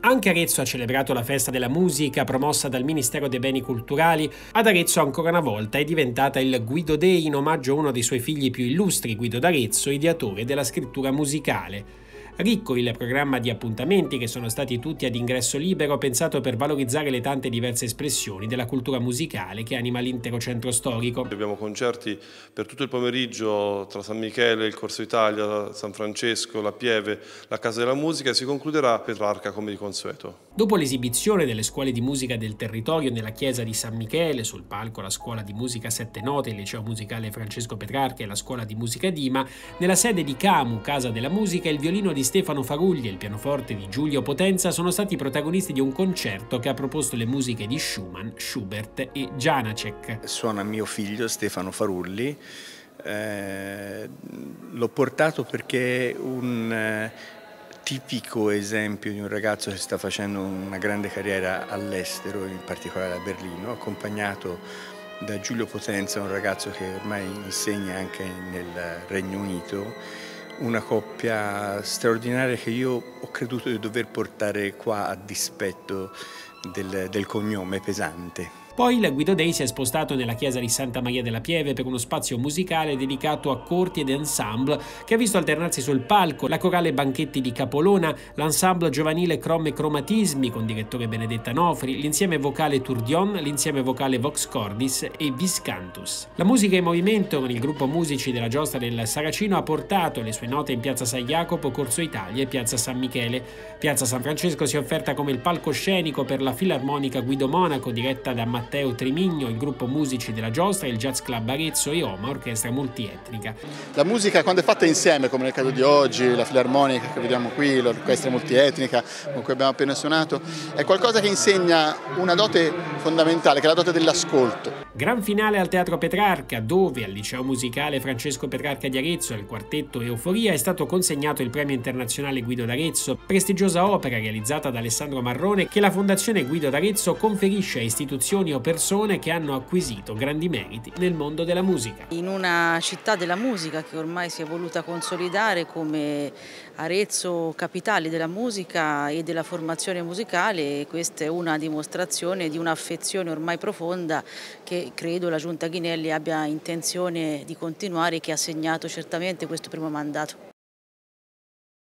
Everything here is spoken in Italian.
Anche Arezzo ha celebrato la festa della musica promossa dal Ministero dei Beni Culturali. Ad Arezzo ancora una volta è diventata il Guido Dei in omaggio a uno dei suoi figli più illustri, Guido d'Arezzo, ideatore della scrittura musicale. Ricco il programma di appuntamenti che sono stati tutti ad ingresso libero pensato per valorizzare le tante diverse espressioni della cultura musicale che anima l'intero centro storico. Abbiamo concerti per tutto il pomeriggio tra San Michele, il Corso Italia, San Francesco, la Pieve, la Casa della Musica e si concluderà per l'Arca come di consueto. Dopo l'esibizione delle scuole di musica del territorio nella chiesa di San Michele, sul palco la scuola di musica Sette Note, il liceo musicale Francesco Petrarca e la scuola di musica Dima, nella sede di Camu, Casa della Musica, il violino di Stefano Farugli e il pianoforte di Giulio Potenza sono stati protagonisti di un concerto che ha proposto le musiche di Schumann, Schubert e Janacek. Suona mio figlio Stefano Farulli. Eh, l'ho portato perché un eh, tipico esempio di un ragazzo che sta facendo una grande carriera all'estero, in particolare a Berlino, accompagnato da Giulio Potenza, un ragazzo che ormai insegna anche nel Regno Unito una coppia straordinaria che io ho creduto di dover portare qua a dispetto del, del cognome pesante. Poi il Guido Dei si è spostato nella chiesa di Santa Maria della Pieve per uno spazio musicale dedicato a corti ed ensemble che ha visto alternarsi sul palco la corale Banchetti di Capolona, l'ensemble giovanile Crom Cromatismi con direttore Benedetta Nofri, l'insieme vocale Turdion, l'insieme vocale Vox Cordis e Viscantus. La musica in movimento con il gruppo musici della giostra del Saracino ha portato le sue note in piazza San Jacopo, Corso Italia e piazza San Michele. Piazza San Francesco si è offerta come il palcoscenico per la filarmonica Guido Monaco diretta da Matteo Matteo Trimigno, il gruppo musici della Giostra, il Jazz Club Arezzo e Oma, orchestra multietnica. La musica quando è fatta insieme, come nel caso di oggi, la filarmonica che vediamo qui, l'orchestra multietnica con cui abbiamo appena suonato, è qualcosa che insegna una dote fondamentale, che è la dote dell'ascolto. Gran finale al Teatro Petrarca, dove al liceo musicale Francesco Petrarca di Arezzo al quartetto Euforia è stato consegnato il premio internazionale Guido d'Arezzo, prestigiosa opera realizzata da Alessandro Marrone che la Fondazione Guido d'Arezzo conferisce a istituzioni o persone che hanno acquisito grandi meriti nel mondo della musica. In una città della musica che ormai si è voluta consolidare come Arezzo capitale della musica e della formazione musicale, questa è una dimostrazione di un'affezione ormai profonda che credo la Giunta Ghinelli abbia intenzione di continuare e che ha segnato certamente questo primo mandato.